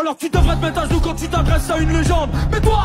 Alors tu devrais te mettre à genoux quand tu t'adresses à une légende. Mais toi,